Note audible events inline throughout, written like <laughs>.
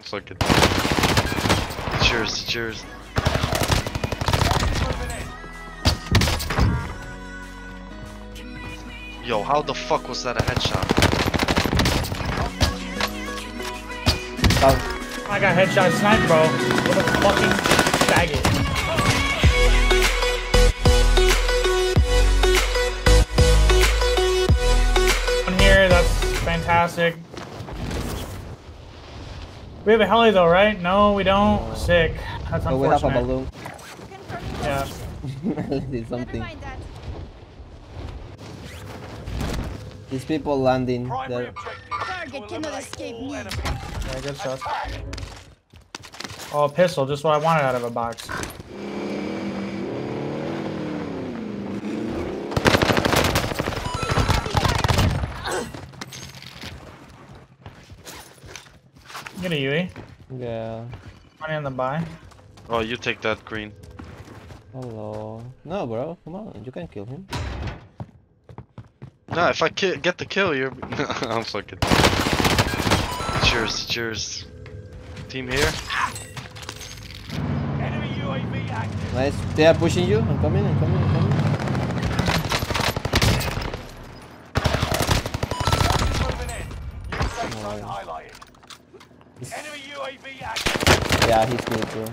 Fuck it. It's yours, yours. Yo, how the fuck was that a headshot? I got headshot snipe, bro. What a fucking faggot. Here, that's fantastic. We have a heli though, right? No, we don't. Sick. That's Oh, we have a unfortunate. balloon. Yeah. <laughs> Did Never something. These people landing Primary there. Target cannot escape me. enemies. Yeah, good stuff. Oh, a pistol, just what I wanted out of a box. Get a UE. Yeah. Money on the buy. Oh, you take that green. Hello. No, bro. Come on. You can kill him. No, if I ki get the kill, you're. <laughs> I'm fucking. It's yours, it's yours. Team here? Enemy UAV active. Nice. They are pushing you. I'm coming. I'm coming. I'm coming. Moving in. New safe zone Nice. highlighted. He's- Enemy UAV active. Yeah, he's good, bro.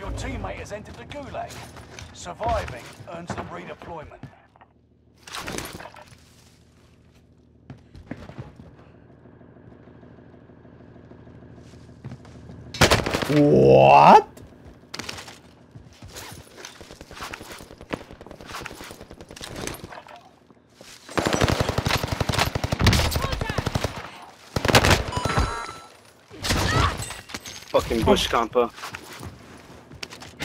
Your teammate has entered the gulag. Surviving earns them redeployment. What? Fucking bush camper. I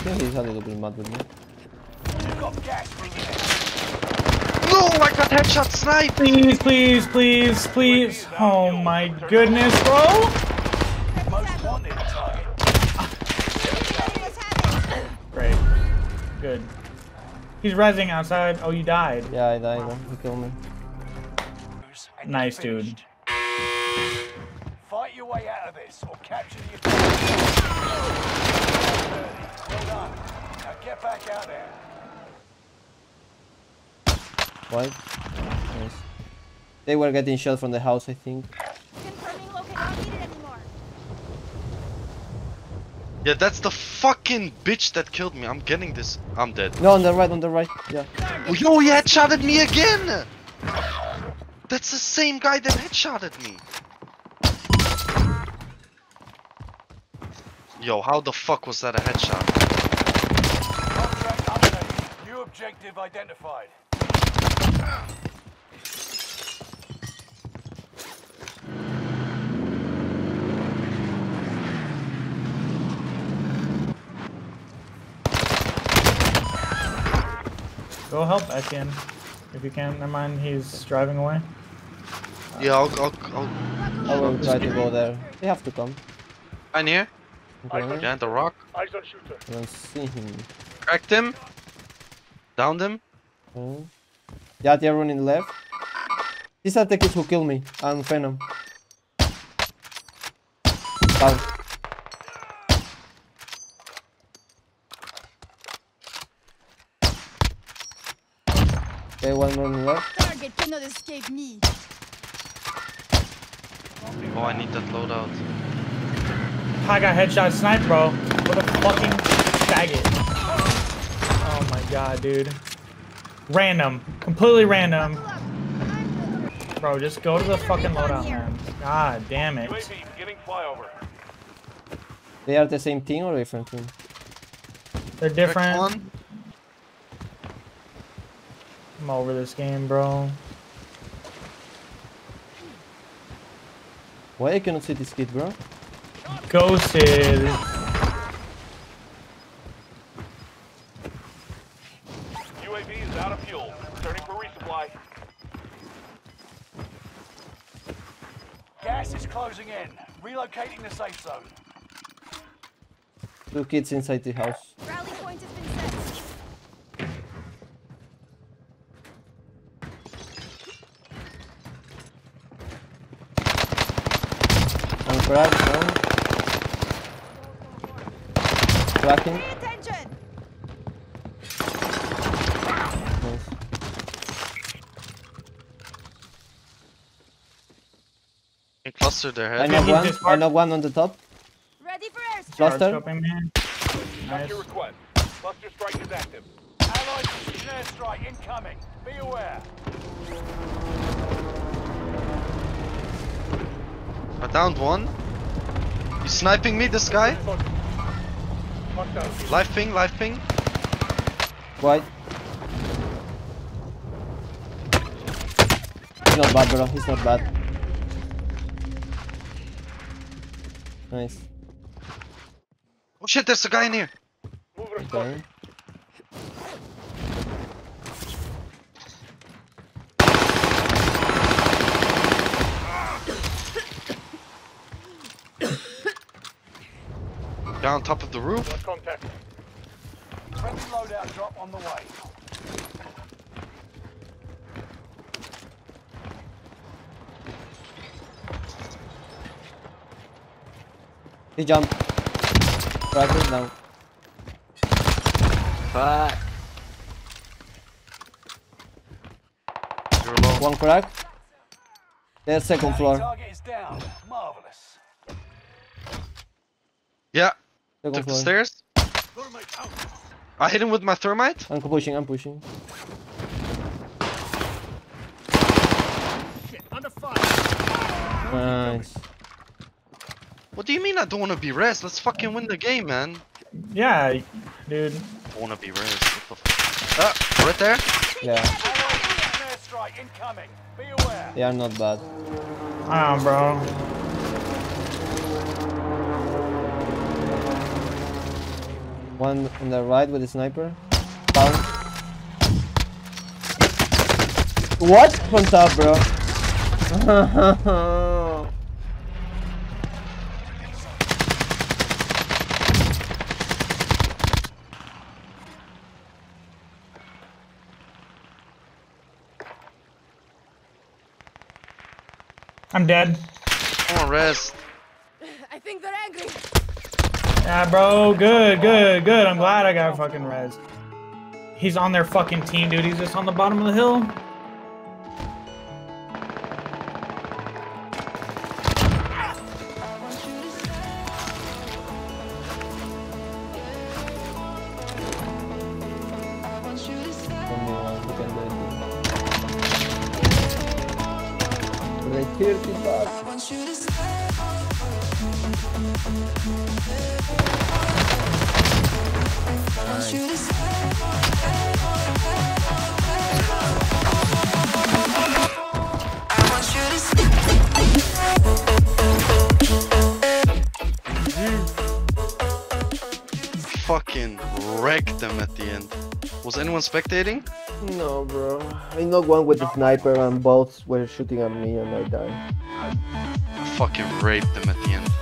think he's a little bit mad with me. You've got gas moving in. No, I got headshot snipe! Please, please, please, please. Oh my goodness, bro. Most wanted target. Let's have it. Great. Good. He's rezzing outside. Oh, you died. Yeah, I died. man. He killed me. Nice, dude. Finished. Fight your way out of this or capture the objective. Well done. Now get back out there. What? Nice. They were getting shot from the house, I think. Confirming location. Don't need it anymore. Yeah, that's the fucking bitch that killed me. I'm getting this. I'm dead. No, on the right, on the right. Yeah. Oh, yo, he headshotted me again! That's the same guy that headshotted me. Yo, how the fuck was that a headshot? Contract updated. New objective identified. Go help Etienne. If you can. Never mind, he's driving away. Yeah, I'll, I'll, I'll. I will try to go there. They have to come. Fine here. Okay. Behind the rock. Eyes on shooter. I don't see him. Cracked him. Downed him. Okay. Yeah, they're running left. These are the kids who killed me. I'm Venom. Down. Okay, one running left. Target cannot escape me. Oh, I need that loadout. I got headshot snipe, bro. What a fucking faggot. Oh my god, dude. Random. Completely random. Buckle up. I'm ready. Bro, just go to the fucking loadout, man. God damn it. UAV beginning flyover. They are the same team or different team? They're different. I'm over this game, bro. Why I cannot see this kid, bro? Ghosted. UAV is out of fuel. Returning for resupply. Gas is closing in. Relocating the safe zone. Two kids inside the house. Rally point has been set. One Crack down. Attention! Nice. You cluster their I head. knock he's one. I hard. knock one on the top. Ready for airstrike! Cluster. Scoping, man. Nice. Your request. Cluster strike is active. Allied precision airstrike incoming. Be aware. I downed one. You sniping me, this guy? Live ping, live ping. White. He's not bad, bro. He's not bad. Nice. Oh shit, there's a guy in here. Move Okay. Down top of the roof. Got contact. Friendly loadout drop on the way. He jumped. Cracking down. Fuck. You're low. One crack. There's second floor. Target is down. Marvelous. Yeah, Second took the stairs. I hit him with my thermite. I'm pushing, I'm pushing. Nice. What do you mean I don't want to be res? Let's fucking win the game, man. Yeah, dude. I want to be res. What the f- Ah, right there. Yeah, Allied precision airstrike incoming. Be aware. they are not bad. Ah, bro. One on the right with a sniper. Down. What? On top, bro. I'm dead. Come on, rest. <laughs> I think they're angry. Yeah, bro. Good, good, good. I'm glad I got fucking res. He's on their fucking team, dude. He's just on the bottom of the hill. 30 bucks. Fucking wrecked them at the end. Was anyone spectating? No, bro. I knocked one with the sniper and both were shooting at me and I died. I fucking raped them at the end.